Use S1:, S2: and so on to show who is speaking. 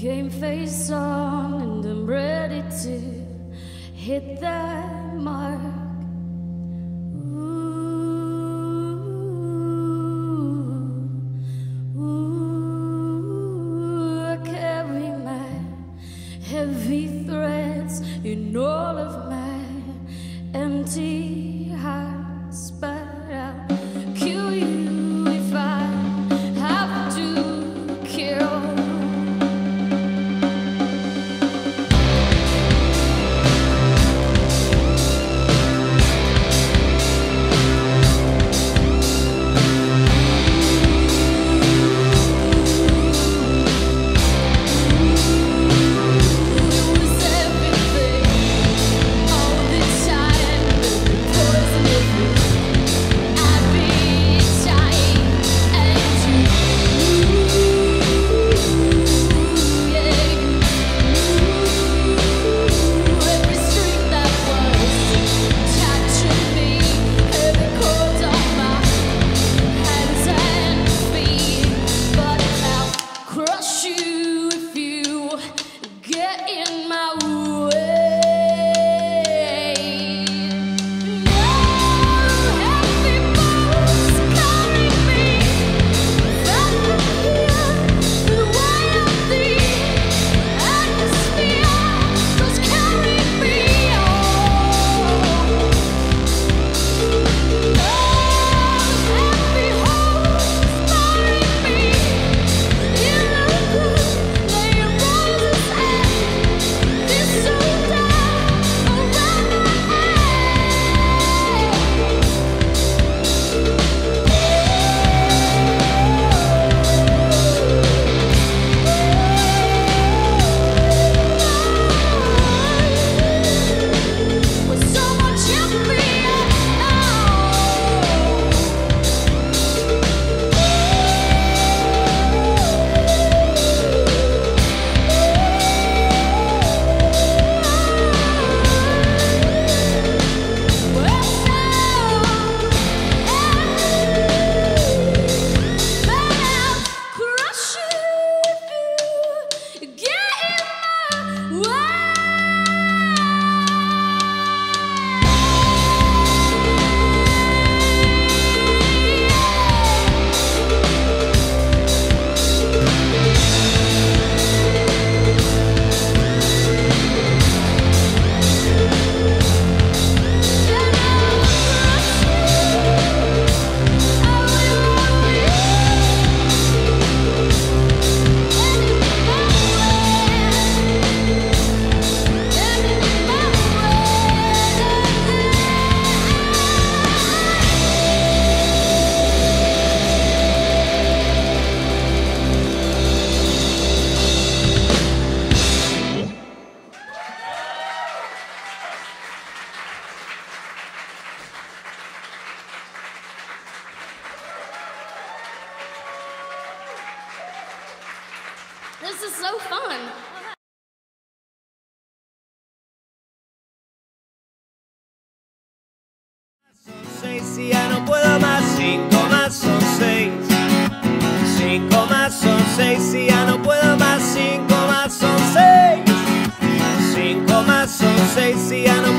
S1: Game face on, and I'm ready to hit that mark. In my way. This is so fun.
S2: Y ya no puedo más, cinco más son seis. Cinco más son seis y ya no puedo más, cinco más son seis. Cinco más son seis y ya no